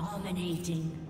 Dominating.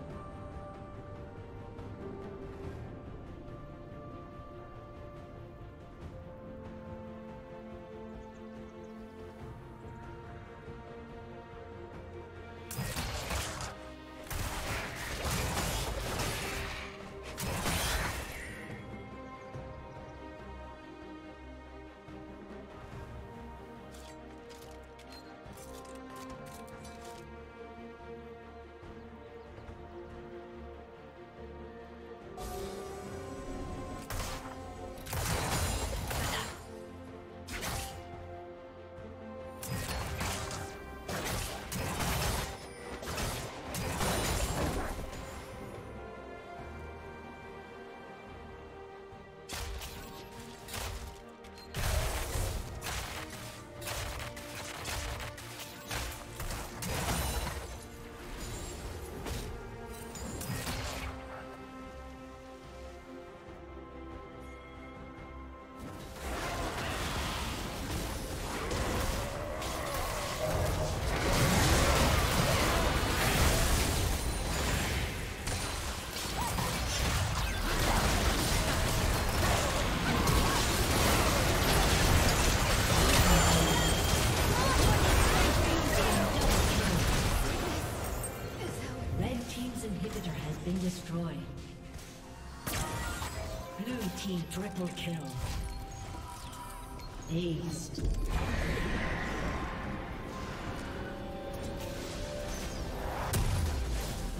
Team triple kill. Aced.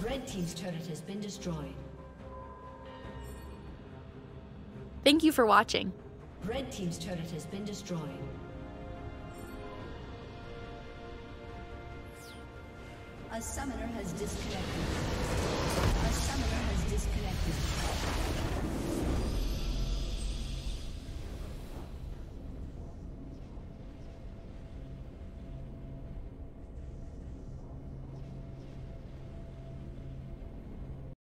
Red team's turret has been destroyed. Thank you for watching. Red Team's turret has been destroyed. A summoner has disconnected. A summoner